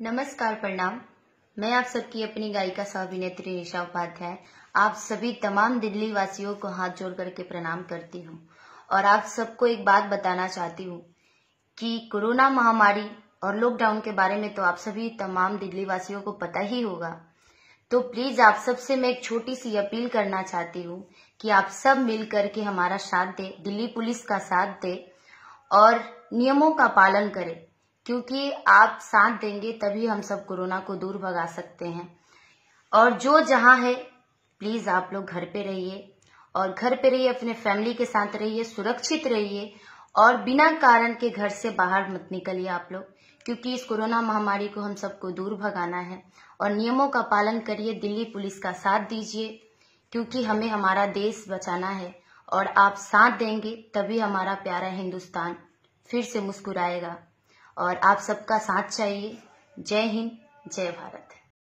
नमस्कार, प्रणाम। मैं आप सबकी अपनी गायिका अभिनेत्री निशा उपाध्याय। आप सभी तमाम दिल्ली वासियों को हाथ जोड़ करके प्रणाम करती हूँ। और आप सबको एक बात बताना चाहती हूँ कि कोरोना महामारी और लॉकडाउन के बारे में तो आप सभी तमाम दिल्ली वासियों को पता ही होगा। तो प्लीज़ आप सबसे मैं एक छोटी सी अपील करना चाहती हूँ कि आप सब मिल करके हमारा साथ दे, दिल्ली पुलिस का साथ दे और नियमों का पालन करें। क्योंकि आप साथ देंगे तभी हम सब कोरोना को दूर भगा सकते हैं। और जो जहाँ है प्लीज़ आप लोग घर पे रहिए और घर पे रहिए, अपने फैमिली के साथ रहिए, सुरक्षित रहिए और बिना कारण के घर से बाहर मत निकलिए आप लोग, क्योंकि इस कोरोना महामारी को हम सबको दूर भगाना है। और नियमों का पालन करिए, दिल्ली पुलिस का साथ दीजिए, क्योंकि हमें हमारा देश बचाना है और आप साथ देंगे तभी हमारा प्यारा हिंदुस्तान फिर से मुस्कुराएगा। और आप सबका साथ चाहिए। जय हिंद जय भारत।